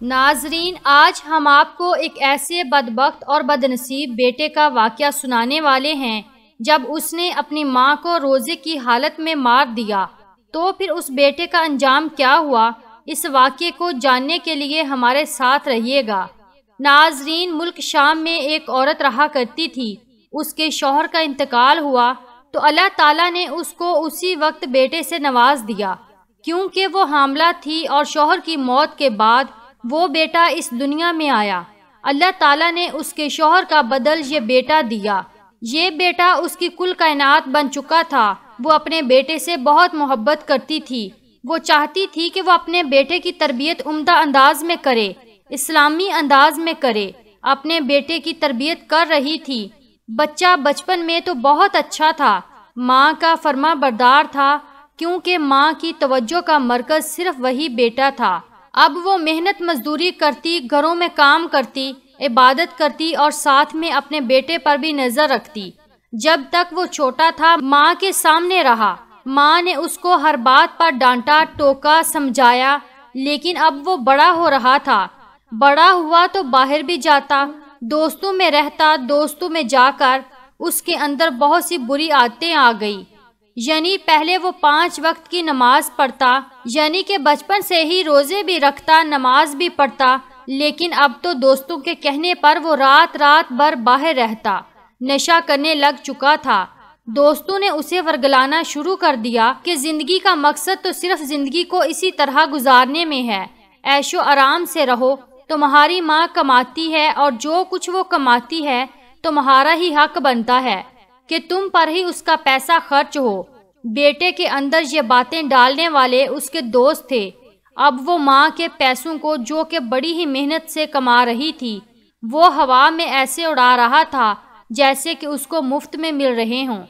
नाजरीन, आज हम आपको एक ऐसे बदबख्त और बदनसीब बेटे का वाक़ सुनाने वाले हैं। जब उसने अपनी माँ को रोज़े की हालत में मार दिया तो फिर उस बेटे का अंजाम क्या हुआ? इस वाक़े को जानने के लिए हमारे साथ रहिएगा। नाजरीन, मुल्क शाम में एक औरत रहा करती थी। उसके शोहर का इंतकाल हुआ तो अल्लाह ताला ने उसको उसी वक्त बेटे से नवाज़ दिया। क्योंकि वो हामला थी और शोहर की मौत के बाद वो बेटा इस दुनिया में आया। अल्लाह ताला ने उसके शोहर का बदल ये बेटा दिया। ये बेटा उसकी कुल कायनात बन चुका था। वो अपने बेटे से बहुत मोहब्बत करती थी। वो चाहती थी कि वो अपने बेटे की तरबियत उम्दा अंदाज में करे, इस्लामी अंदाज में करे। अपने बेटे की तरबियत कर रही थी। बच्चा बचपन में तो बहुत अच्छा था। माँ का फर्मा बरदार था, क्योंकि माँ की तवज्जो का मरकज सिर्फ़ वही बेटा था। अब वो मेहनत मजदूरी करती, घरों में काम करती, इबादत करती और साथ में अपने बेटे पर भी नज़र रखती। जब तक वो छोटा था, माँ के सामने रहा। माँ ने उसको हर बात पर डांटा, टोका, समझाया, लेकिन अब वो बड़ा हो रहा था। बड़ा हुआ तो बाहर भी जाता, दोस्तों में रहता, दोस्तों में जाकर उसके अंदर बहुत सी बुरी आदतें आ गई। यानी पहले वो पाँच वक्त की नमाज़ पढ़ता, यानी कि बचपन से ही रोज़े भी रखता, नमाज़ भी पढ़ता, लेकिन अब तो दोस्तों के कहने पर वो रात रात भर बाहर रहता, नशा करने लग चुका था। दोस्तों ने उसे वर्गलाना शुरू कर दिया कि ज़िंदगी का मकसद तो सिर्फ़ ज़िंदगी को इसी तरह गुजारने में है। ऐशो आराम से रहो, तुम्हारी माँ कमाती है और जो कुछ वो कमाती है, तुम्हारा ही हक बनता है। कि तुम पर ही उसका पैसा खर्च हो। बेटे के अंदर ये बातें डालने वाले उसके दोस्त थे। अब वो माँ के पैसों को जो कि बड़ी ही मेहनत से कमा रही थी, वो हवा में ऐसे उड़ा रहा था जैसे कि उसको मुफ़्त में मिल रहे हों।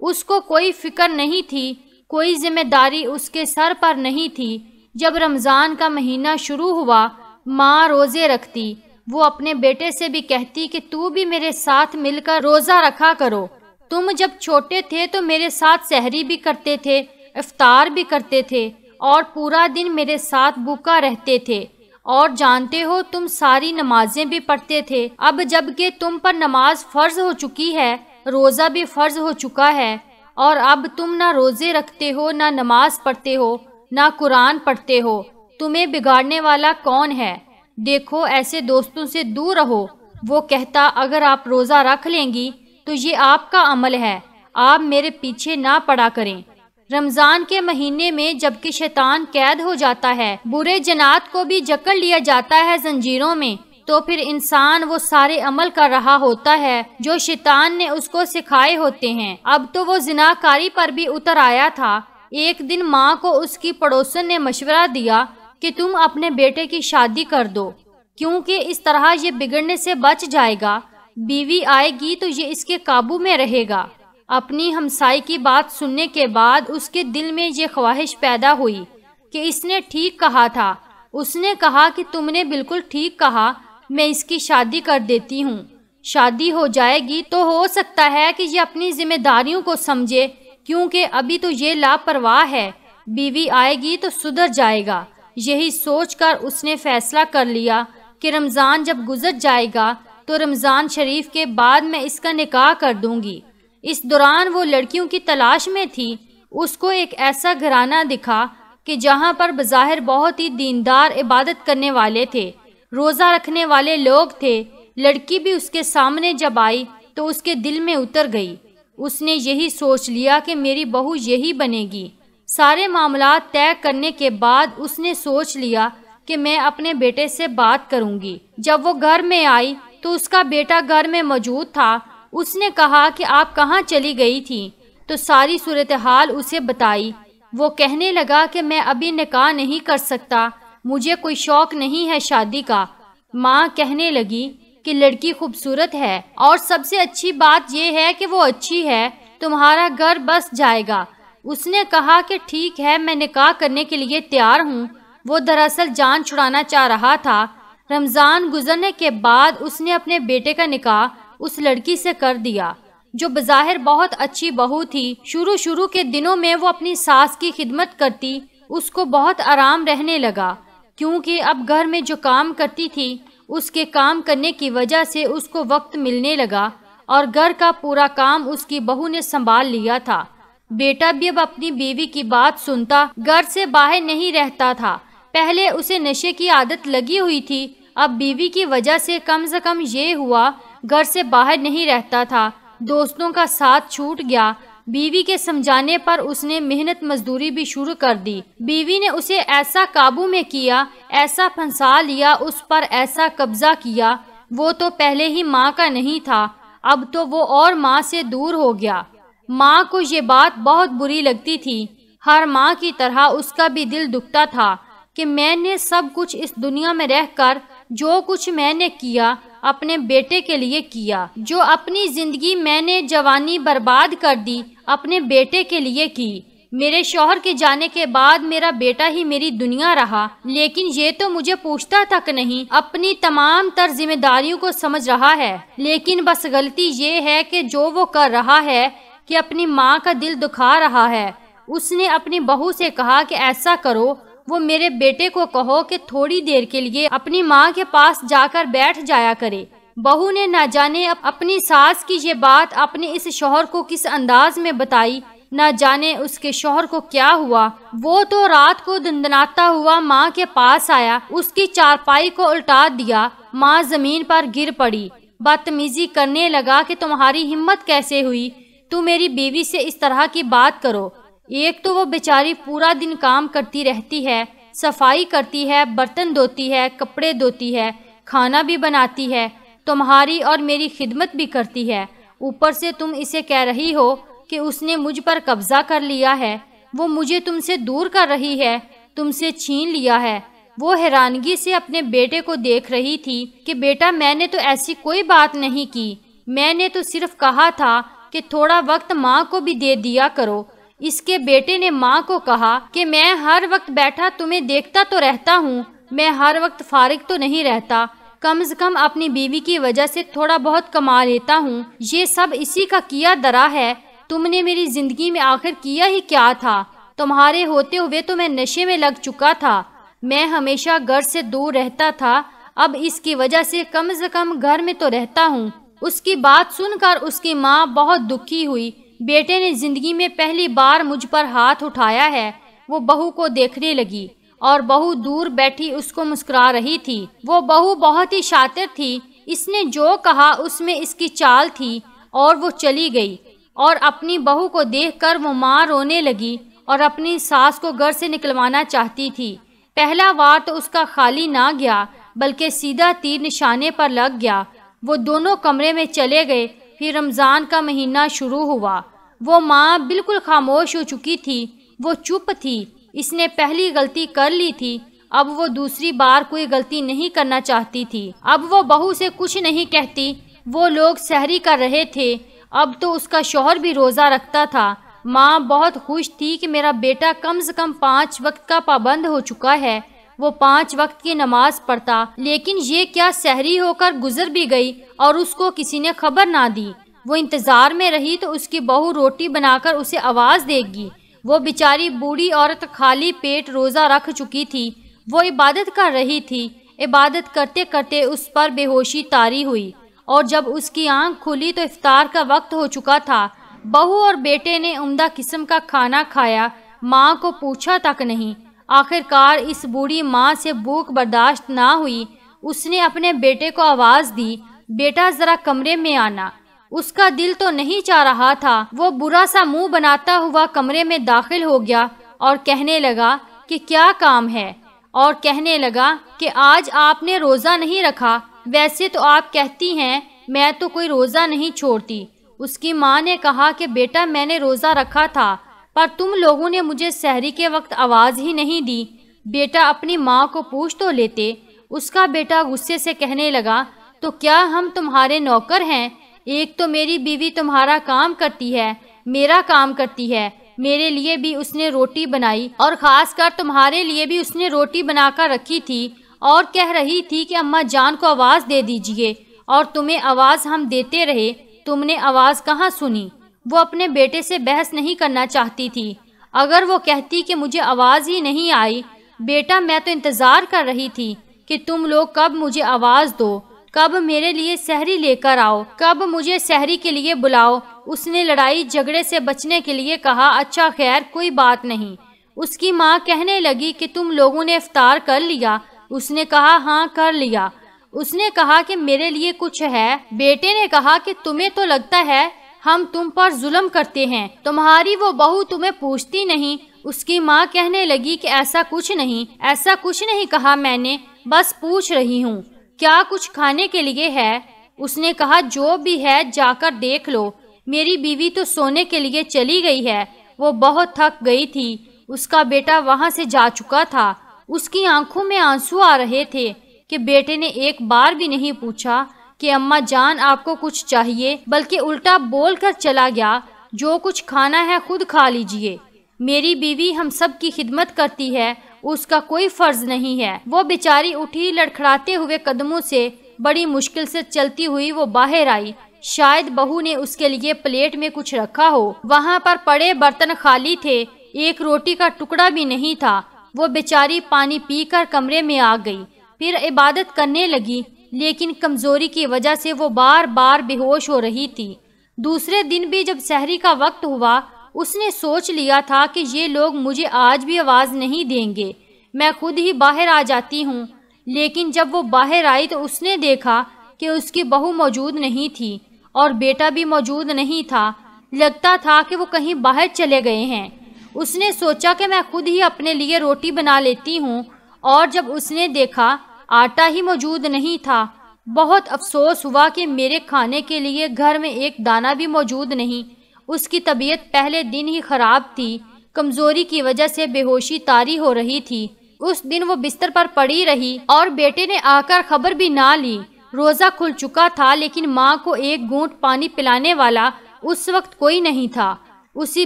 उसको कोई फ़िक्र नहीं थी, कोई ज़िम्मेदारी उसके सर पर नहीं थी। जब रमज़ान का महीना शुरू हुआ, माँ रोज़े रखती। वो अपने बेटे से भी कहती कि तू भी मेरे साथ मिलकर रोज़ा रखा करो। तुम जब छोटे थे तो मेरे साथ सहरी भी करते थे, इफ्तार भी करते थे और पूरा दिन मेरे साथ भूखा रहते थे। और जानते हो तुम सारी नमाजें भी पढ़ते थे। अब जबकि तुम पर नमाज़ फ़र्ज़ हो चुकी है, रोज़ा भी फ़र्ज़ हो चुका है। और अब तुम ना रोज़े रखते हो, ना नमाज़ पढ़ते हो, ना कुरान पढ़ते हो। तुम्हें बिगाड़ने वाला कौन है? देखो, ऐसे दोस्तों से दूर रहो। वो कहता, अगर आप रोज़ा रख लेंगी तो ये आपका अमल है। आप मेरे पीछे ना पड़ा करें। रमज़ान के महीने में जबकि शैतान कैद हो जाता है, बुरे जनात को भी जकड़ लिया जाता है जंजीरों में तो फिर इंसान वो सारे अमल कर रहा होता है, जो शैतान ने उसको सिखाए होते हैं। अब तो वो जिनाकारी पर भी उतर आया था। एक दिन माँ को उसकी पड़ोसन ने मशवरा दिया कि तुम अपने बेटे की शादी कर दो, क्योंकि इस तरह ये बिगड़ने से बच जाएगा। बीवी आएगी तो ये इसके काबू में रहेगा। अपनी हमसाई की बात सुनने के बाद उसके दिल में ये ख्वाहिश पैदा हुई कि इसने ठीक कहा था। उसने कहा कि तुमने बिल्कुल ठीक कहा, मैं इसकी शादी कर देती हूँ। शादी हो जाएगी तो हो सकता है कि ये अपनी जिम्मेदारियों को समझे, क्योंकि अभी तो ये लापरवाह है। बीवी आएगी तो सुधर जाएगा। यही सोचकर उसने फैसला कर लिया कि रमज़ान जब गुजर जाएगा तो रमज़ान शरीफ के बाद मैं इसका निकाह कर दूँगी। इस दौरान वो लड़कियों की तलाश में थी। उसको एक ऐसा घराना दिखा कि जहाँ पर बज़ाहिर बहुत ही दीनदार इबादत करने वाले थे, रोज़ा रखने वाले लोग थे। लड़की भी उसके सामने जब आई तो उसके दिल में उतर गई। उसने यही सोच लिया कि मेरी बहू यही बनेगी। सारे मामला तय करने के बाद उसने सोच लिया कि मैं अपने बेटे से बात करूँगी। जब वो घर में आई तो उसका बेटा घर में मौजूद था। उसने कहा कि आप कहाँ चली गई थी? तो सारी सूरत हाल उसे बताई। वो कहने लगा कि मैं अभी निकाह नहीं कर सकता। मुझे कोई शौक नहीं है शादी का। माँ कहने लगी कि लड़की खूबसूरत है और सबसे अच्छी बात यह है कि वो अच्छी है। तुम्हारा घर बस जाएगा। उसने कहा कि ठीक है, मैं निकाह करने के लिए तैयार हूँ। वो दरअसल जान छुड़ाना चाह रहा था। रमज़ान गुजरने के बाद उसने अपने बेटे का निकाह उस लड़की से कर दिया, जो बज़ाहिर बहुत अच्छी बहू थी। शुरू शुरू के दिनों में वो अपनी सास की खिदमत करती, उसको बहुत आराम रहने लगा, क्योंकि अब घर में जो काम करती थी, उसके काम करने की वजह से उसको वक्त मिलने लगा और घर का पूरा काम उसकी बहू ने संभाल लिया था। बेटा भी अब अपनी बीवी की बात सुनता, घर से बाहर नहीं रहता था। पहले उसे नशे की आदत लगी हुई थी, अब बीवी की वजह से कम से कम ये हुआ, घर से बाहर नहीं रहता था, दोस्तों का साथ छूट गया। बीवी के समझाने पर उसने मेहनत मजदूरी भी शुरू कर दी। बीवी ने उसे ऐसा काबू में किया, ऐसा फंसा लिया, उस पर ऐसा कब्जा किया। वो तो पहले ही माँ का नहीं था, अब तो वो और माँ से दूर हो गया। माँ को ये बात बहुत बुरी लगती थी। हर माँ की तरह उसका भी दिल दुखता था। कि मैंने सब कुछ इस दुनिया में रहकर जो कुछ मैंने किया, अपने बेटे के लिए किया। जो अपनी ज़िंदगी मैंने जवानी बर्बाद कर दी, अपने बेटे के लिए की। मेरे शोहर के जाने के बाद मेरा बेटा ही मेरी दुनिया रहा। लेकिन ये तो मुझे पूछता तक नहीं, अपनी तमाम तर जिम्मेदारियों को समझ रहा है। लेकिन बस गलती ये है कि जो वो कर रहा है, कि अपनी माँ का दिल दुखा रहा है। उसने अपनी बहू से कहा कि ऐसा करो वो मेरे बेटे को कहो कि थोड़ी देर के लिए अपनी माँ के पास जाकर बैठ जाया करे। बहू ने न जाने अपनी सास की ये बात अपने इस शोहर को किस अंदाज में बताई, न जाने उसके शोहर को क्या हुआ। वो तो रात को दंदनाता हुआ माँ के पास आया, उसकी चारपाई को उल्टा दिया, माँ ज़मीन पर गिर पड़ी। बदतमीजी करने लगा कि तुम्हारी हिम्मत कैसे हुई? तू मेरी बीवी से इस तरह की बात करो। एक तो वो बेचारी पूरा दिन काम करती रहती है, सफ़ाई करती है, बर्तन धोती है, कपड़े धोती है, खाना भी बनाती है, तुम्हारी और मेरी खिदमत भी करती है। ऊपर से तुम इसे कह रही हो कि उसने मुझ पर कब्जा कर लिया है। वो मुझे तुमसे दूर कर रही है, तुमसे छीन लिया है। वो हैरानगी से अपने बेटे को देख रही थी कि बेटा मैंने तो ऐसी कोई बात नहीं की। मैंने तो सिर्फ़ कहा था कि थोड़ा वक्त माँ को भी दे दिया करो। इसके बेटे ने माँ को कहा कि मैं हर वक्त बैठा तुम्हें देखता तो रहता हूँ। मैं हर वक्त फारिग तो नहीं रहता। कम से कम अपनी बीवी की वजह से थोड़ा बहुत कमा लेता हूँ। ये सब इसी का किया दरा है। तुमने मेरी ज़िंदगी में आखिर किया ही क्या था? तुम्हारे होते हुए तो मैं नशे में लग चुका था। मैं हमेशा घर से दूर रहता था। अब इसकी वजह से कम से कम घर में तो रहता हूँ। उसकी बात सुनकर उसकी माँ बहुत दुखी हुई। बेटे ने ज़िंदगी में पहली बार मुझ पर हाथ उठाया है। वो बहू को देखने लगी और बहू दूर बैठी उसको मुस्कुरा रही थी। वो बहू बहुत ही शातिर थी। इसने जो कहा उसमें इसकी चाल थी और वो चली गई और अपनी बहू को देखकर वो माँ रोने लगी और अपनी सास को घर से निकलवाना चाहती थी। पहला वार तो उसका खाली ना गया, बल्कि सीधा तीर निशाने पर लग गया। वो दोनों कमरे में चले गए फिर रमज़ान का महीना शुरू हुआ। वो माँ बिल्कुल खामोश हो चुकी थी, वो चुप थी, इसने पहली गलती कर ली थी, अब वो दूसरी बार कोई गलती नहीं करना चाहती थी। अब वो बहू से कुछ नहीं कहती, वो लोग सहरी कर रहे थे, अब तो उसका शोहर भी रोज़ा रखता था। माँ बहुत खुश थी कि मेरा बेटा कम से कम पाँच वक्त का पाबंद हो चुका है वो पाँच वक्त की नमाज़ पढ़ता, लेकिन ये क्या सहरी होकर गुजर भी गई और उसको किसी ने खबर ना दी? वो इंतज़ार में रही तो उसकी बहू रोटी बनाकर उसे आवाज़ देगी। वो बेचारी बूढ़ी औरत खाली पेट रोज़ा रख चुकी थी। वो इबादत कर रही थी। इबादत करते करते उस पर बेहोशी तारी हुई और जब उसकी आँख खुली तो इफ्तार का वक्त हो चुका था। बहू और बेटे ने उम्दा किस्म का खाना खाया। माँ को पूछा तक नहीं। आखिरकार इस बूढ़ी माँ से भूख बर्दाश्त ना हुई। उसने अपने बेटे को आवाज़ दी, बेटा, ज़रा कमरे में आना। उसका दिल तो नहीं चाह रहा था। वो बुरा सा मुँह बनाता हुआ कमरे में दाखिल हो गया और कहने लगा कि क्या काम है। और कहने लगा कि आज आपने रोज़ा नहीं रखा। वैसे तो आप कहती हैं, मैं तो कोई रोज़ा नहीं छोड़ती। उसकी माँ ने कहा कि, बेटा, मैंने रोज़ा रखा था। पर तुम लोगों ने मुझे सहरी के वक्त आवाज़ ही नहीं दी। बेटा अपनी माँ को पूछ तो लेते। उसका बेटा गुस्से से कहने लगा तो क्या हम तुम्हारे नौकर हैं? एक तो मेरी बीवी तुम्हारा काम करती है, मेरा काम करती है। मेरे लिए भी उसने रोटी बनाई और ख़ास कर तुम्हारे लिए भी उसने रोटी बनाकर रखी थी और कह रही थी कि अम्मा जान को आवाज़ दे दीजिए और तुम्हें आवाज़ हम देते रहे। तुमने आवाज़ कहाँ सुनी? वो अपने बेटे से बहस नहीं करना चाहती थी। अगर वो कहती कि मुझे आवाज़ ही नहीं आई, बेटा मैं तो इंतज़ार कर रही थी कि तुम लोग कब मुझे आवाज़ दो, कब मेरे लिए सहरी लेकर आओ, कब मुझे सहरी के लिए बुलाओ। उसने लड़ाई झगड़े से बचने के लिए कहा अच्छा खैर, कोई बात नहीं। उसकी माँ कहने लगी कि तुम लोगों ने इफ्तार कर लिया। उसने कहा हाँ कर लिया। उसने कहा कि मेरे लिए कुछ है। बेटे ने कहा कि तुम्हें तो लगता है हम तुम पर जुल्म करते हैं। तुम्हारी वो बहू तुम्हें पूछती नहीं। उसकी माँ कहने लगी कि ऐसा कुछ नहीं। ऐसा कुछ नहीं कहा मैंने। बस पूछ रही हूँ, क्या कुछ खाने के लिए है? उसने कहा, जो भी है, जाकर देख लो। मेरी बीवी तो सोने के लिए चली गई है। वो बहुत थक गई थी। उसका बेटा वहाँ से जा चुका था। उसकी आँखों में आँसू आ रहे थे कि बेटे ने एक बार भी नहीं पूछा। कि अम्मा जान आपको कुछ चाहिए, बल्कि उल्टा बोल कर चला गया, जो कुछ खाना है खुद खा लीजिए। मेरी बीवी हम सब की खिदमत करती है, उसका कोई फ़र्ज़ नहीं है। वो बेचारी उठी लड़खड़ाते हुए कदमों से, बड़ी मुश्किल से चलती हुई वो बाहर आई। शायद बहू ने उसके लिए प्लेट में कुछ रखा हो। वहाँ पर पड़े बर्तन खाली थे, एक रोटी का टुकड़ा भी नहीं था। वो बेचारी पानी पीकर कमरे में आ गई। फिर इबादत करने लगी। लेकिन कमज़ोरी की वजह से वो बार बार बेहोश हो रही थी। दूसरे दिन भी जब शहरी का वक्त हुआ, उसने सोच लिया था कि ये लोग मुझे आज भी आवाज़ नहीं देंगे। मैं खुद ही बाहर आ जाती हूँ। लेकिन जब वो बाहर आई तो उसने देखा कि उसकी बहू मौजूद नहीं थी और बेटा भी मौजूद नहीं था। लगता था कि वो कहीं बाहर चले गए हैं। उसने सोचा कि मैं खुद ही अपने लिए रोटी बना लेती हूँ और जब उसने देखा आटा ही मौजूद नहीं था। बहुत अफसोस हुआ कि मेरे खाने के लिए घर में एक दाना भी मौजूद नहीं। उसकी तबीयत पहले दिन ही खराब थी। कमज़ोरी की वजह से बेहोशी तारी हो रही थी। उस दिन वो बिस्तर पर पड़ी रही और बेटे ने आकर खबर भी ना ली। रोज़ा खुल चुका था, लेकिन माँ को एक घूंट पानी पिलाने वाला उस वक्त कोई नहीं था। उसी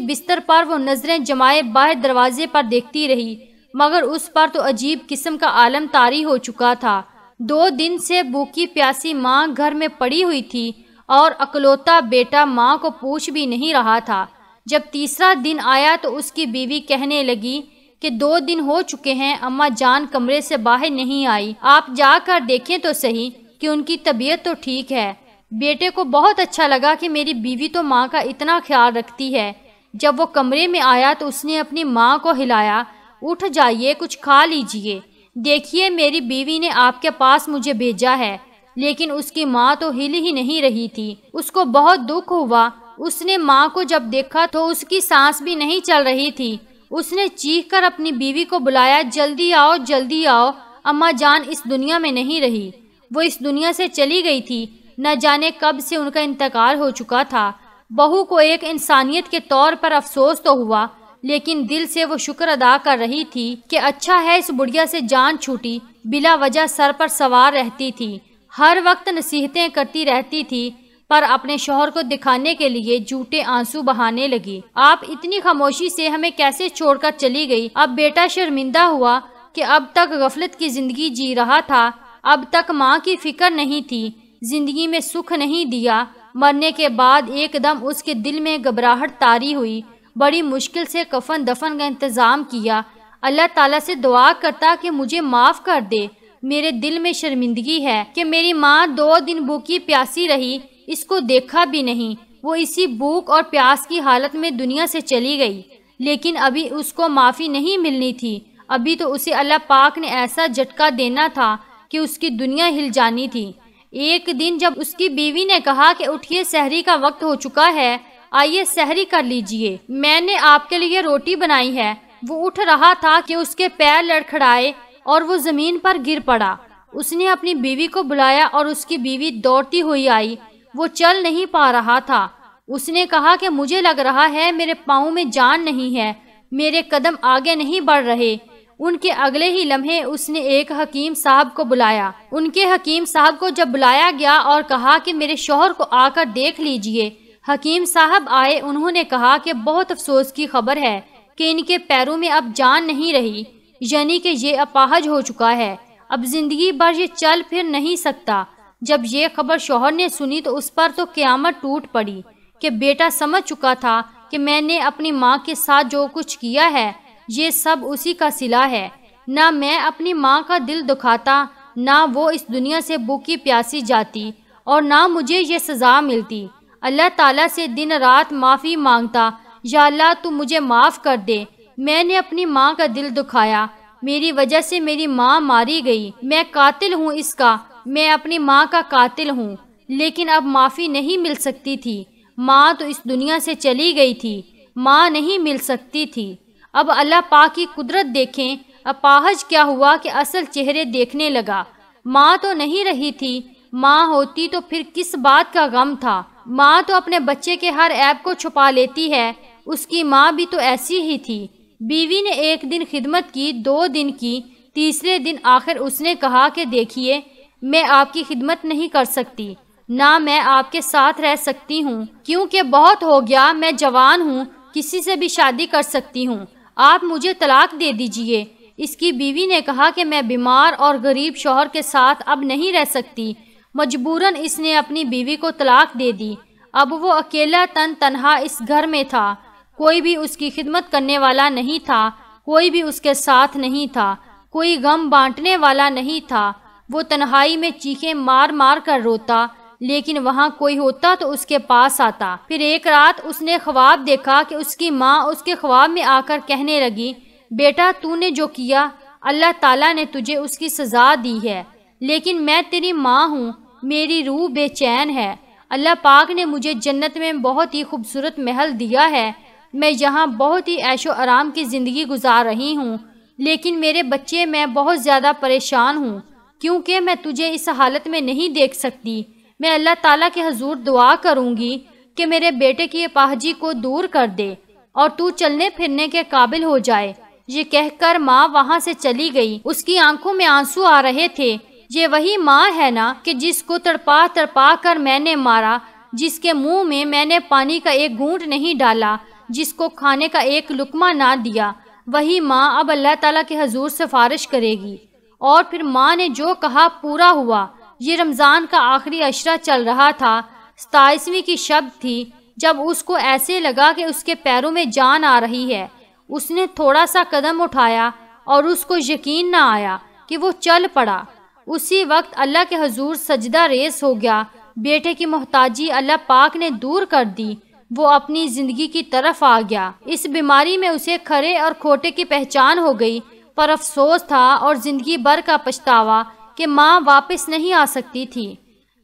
बिस्तर पर वो नज़रें जमाए बाहर दरवाजे पर देखती रही। मगर उस पर तो अजीब किस्म का आलम तारी हो चुका था। दो दिन से भूखी प्यासी माँ घर में पड़ी हुई थी और अकलौता बेटा माँ को पूछ भी नहीं रहा था। जब तीसरा दिन आया तो उसकी बीवी कहने लगी कि दो दिन हो चुके हैं, अम्मा जान कमरे से बाहर नहीं आई। आप जाकर देखें तो सही कि उनकी तबीयत तो ठीक है। बेटे को बहुत अच्छा लगा कि मेरी बीवी तो माँ का इतना ख्याल रखती है। जब वो कमरे में आया तो उसने अपनी माँ को हिलाया उठ जाइए, कुछ खा लीजिए। देखिए, मेरी बीवी ने आपके पास मुझे भेजा है, लेकिन उसकी माँ तो हिल ही नहीं रही थी। उसको बहुत दुख हुआ। उसने माँ को जब देखा तो उसकी सांस भी नहीं चल रही थी। उसने चीख कर अपनी बीवी को बुलाया, जल्दी आओ जल्दी आओ। अम्मा जान इस दुनिया में नहीं रही। वो इस दुनिया से चली गई थी। न जाने कब से उनका इंतकाल हो चुका था। बहू को एक इंसानियत के तौर पर अफसोस तो हुआ लेकिन दिल से वो शुक्र अदा कर रही थी कि अच्छा है इस बुढ़िया से जान छूटी, बिला वजह सर पर सवार रहती थी। हर वक्त नसीहतें करती रहती थी, पर अपने शोहर को दिखाने के लिए झूठे आँसू बहाने लगी। आप इतनी खामोशी से हमें कैसे छोड़कर चली गई? अब बेटा शर्मिंदा हुआ कि अब तक गफलत की ज़िंदगी जी रहा था। अब तक माँ की फ़िक्र नहीं थी, ज़िंदगी में सुख नहीं दिया। मरने के बाद एकदम उसके दिल में घबराहट तारी हुई। बड़ी मुश्किल से कफन दफन का इंतज़ाम किया। अल्लाह ताला से दुआ करता कि मुझे माफ़ कर दे। मेरे दिल में शर्मिंदगी है कि मेरी माँ दो दिन भूखी प्यासी रही, इसको देखा भी नहीं। वो इसी भूख और प्यास की हालत में दुनिया से चली गई। लेकिन अभी उसको माफ़ी नहीं मिलनी थी। अभी तो उसे अल्लाह पाक ने ऐसा झटका देना था कि उसकी दुनिया हिल जानी थी। एक दिन जब उसकी बीवी ने कहा कि उठिए, सहरी का वक्त हो चुका है आइए सहरी कर लीजिए। मैंने आपके लिए रोटी बनाई है। वो उठ रहा था कि उसके पैर लड़खड़ाए और वो ज़मीन पर गिर पड़ा। उसने अपनी बीवी को बुलाया और उसकी बीवी दौड़ती हुई आई। वो चल नहीं पा रहा था। उसने कहा कि मुझे लग रहा है मेरे पाँव में जान नहीं है। मेरे कदम आगे नहीं बढ़ रहे। उनके अगले ही लम्हे उसने एक हकीम साहब को बुलाया। उनके हकीम साहब को जब बुलाया गया और कहा कि मेरे शोहर को आकर देख लीजिए हकीम साहब आए, उन्होंने कहा कि बहुत अफसोस की खबर है कि इनके पैरों में अब जान नहीं रही, यानी कि ये अपाहज हो चुका है। अब ज़िंदगी भर ये चल फिर नहीं सकता। जब ये खबर शोहर ने सुनी तो उस पर तो क्यामत टूट पड़ी कि बेटा समझ चुका था कि मैंने अपनी माँ के साथ जो कुछ किया है, ये सब उसी का सिला है। ना मैं अपनी माँ का दिल दुखाता, ना वो इस दुनिया से भूखी प्यासी जाती, और ना मुझे ये सज़ा मिलती। अल्लाह ताला से दिन रात माफ़ी माँगता, या अल्लाह, तू मुझे माफ़ कर दे। मैंने अपनी माँ का दिल दुखाया। मेरी वजह से मेरी माँ मारी गई। मैं कातिल हूँ इसका। मैं अपनी माँ का कातिल हूँ। लेकिन अब माफ़ी नहीं मिल सकती थी। माँ तो इस दुनिया से चली गई थी। माँ नहीं मिल सकती थी। अब अल्लाह पाक की कुदरत देखें अपाहज क्या हुआ कि असल चेहरे देखने लगा। माँ तो नहीं रही थी। माँ होती तो फिर किस बात का गम था? माँ तो अपने बच्चे के हर ऐप को छुपा लेती है। उसकी माँ भी तो ऐसी ही थी। बीवी ने एक दिन खिदमत की, दो दिन की, तीसरे दिन आखिर उसने कहा कि देखिए, मैं आपकी खिदमत नहीं कर सकती, ना मैं आपके साथ रह सकती हूँ। क्योंकि बहुत हो गया, मैं जवान हूँ, किसी से भी शादी कर सकती हूँ। आप मुझे तलाक दे दीजिए। इसकी बीवी ने कहा कि मैं बीमार और गरीब शोहर के साथ अब नहीं रह सकती। मजबूरन इसने अपनी बीवी को तलाक दे दी। अब वो अकेला तन तनहा इस घर में था। कोई भी उसकी खिदमत करने वाला नहीं था। कोई भी उसके साथ नहीं था। कोई गम बांटने वाला नहीं था। वो तन्हाई में चीखें मार मार कर रोता, लेकिन वहाँ कोई होता तो उसके पास आता। फिर एक रात उसने ख्वाब देखा कि उसकी माँ उसके ख्वाब में आकर कहने लगी, बेटा, तूने जो किया, अल्लाह ताला ने तुझे उसकी सज़ा दी है। लेकिन मैं तेरी माँ हूँ मेरी रूह बेचैन है। अल्लाह पाक ने मुझे जन्नत में बहुत ही खूबसूरत महल दिया है। मैं यहाँ बहुत ही ऐशो आराम की ज़िंदगी गुजार रही हूँ। लेकिन मेरे बच्चे मैं बहुत ज़्यादा परेशान हूँ, क्योंकि मैं तुझे इस हालत में नहीं देख सकती। मैं अल्लाह ताला के हजूर दुआ करूँगी कि मेरे बेटे की अपाहजी को दूर कर दे और तू चलने फिरने के काबिल हो जाए। ये कहकर माँ वहाँ से चली गई। उसकी आँखों में आँसू आ रहे थे। ये वही माँ है ना कि जिसको तड़पा तड़पा कर मैंने मारा, जिसके मुँह में मैंने पानी का एक घूंट नहीं डाला, जिसको खाने का एक लुकमा ना दिया, वही माँ अब अल्लाह ताला के हजूर सिफारिश करेगी। और फिर माँ ने जो कहा पूरा हुआ। ये रमज़ान का आखिरी अशरा चल रहा था। सताईसवीं की शब्द थी। जब उसको ऐसे लगा कि उसके पैरों में जान आ रही है, उसने थोड़ा सा कदम उठाया और उसको यकीन ना आया कि वो चल पड़ा। उसी वक्त अल्लाह के हजूर सजदा रेस हो गया। बेटे की मोहताजी अल्लाह पाक ने दूर कर दी। वो अपनी ज़िंदगी की तरफ़ आ गया। इस बीमारी में उसे खरे और खोटे की पहचान हो गई। पर अफसोस था और ज़िंदगी भर का पछतावा कि माँ वापस नहीं आ सकती थी।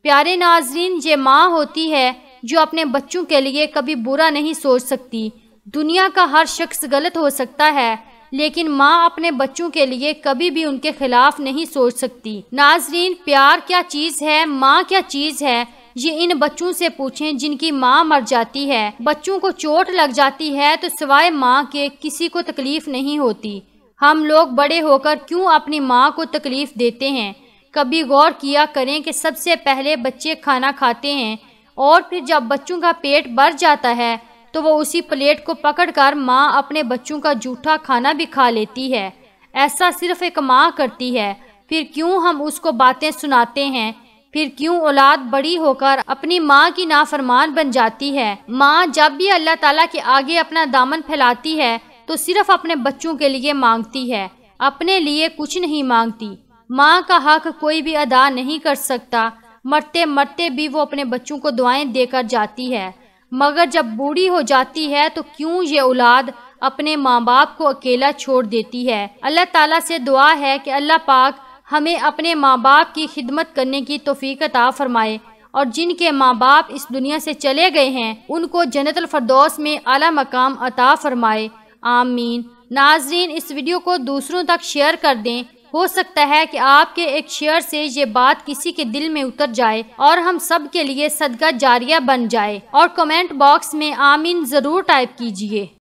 प्यारे नाजरीन, ये माँ होती है जो अपने बच्चों के लिए कभी बुरा नहीं सोच सकती। दुनिया का हर शख्स गलत हो सकता है। लेकिन माँ अपने बच्चों के लिए कभी भी उनके खिलाफ नहीं सोच सकती। नाजरीन, प्यार क्या चीज़ है? माँ क्या चीज़ है? ये इन बच्चों से पूछें जिनकी माँ मर जाती है। बच्चों को चोट लग जाती है तो सिवाय माँ के किसी को तकलीफ़ नहीं होती। हम लोग बड़े होकर क्यों अपनी माँ को तकलीफ़ देते हैं? कभी गौर किया करें कि सबसे पहले बच्चे खाना खाते हैं और फिर जब बच्चों का पेट भर जाता है तो वो उसी प्लेट को पकड़कर माँ अपने बच्चों का जूठा खाना भी खा लेती है। ऐसा सिर्फ़ एक माँ करती है। फिर क्यों हम उसको बातें सुनाते हैं? फिर क्यों औलाद बड़ी होकर अपनी माँ की नाफरमान बन जाती है? माँ जब भी अल्लाह ताला के आगे अपना दामन फैलाती है तो सिर्फ़ अपने बच्चों के लिए मांगती है। अपने लिए कुछ नहीं मांगती। माँ का हक कोई भी अदा नहीं कर सकता। मरते मरते भी वो अपने बच्चों को दुआएँ देकर जाती है। मगर जब बूढ़ी हो जाती है तो क्यों ये औलाद अपने माँ बाप को अकेला छोड़ देती है? अल्लाह ताला से दुआ है कि अल्लाह पाक हमें अपने माँ बाप की खिदमत करने की तोफ़ी अता फरमाए और जिनके माँ बाप इस दुनिया से चले गए हैं, उनको जन्नतुल फरदौस में आला मकाम अता फरमाए। आमीन। नाजरीन, इस वीडियो को दूसरों तक शेयर कर दें। हो सकता है कि आपके एक शेयर से ये बात किसी के दिल में उतर जाए और हम सब के लिए सदका जारिया बन जाए। और कमेंट बॉक्स में आमीन ज़रूर टाइप कीजिए।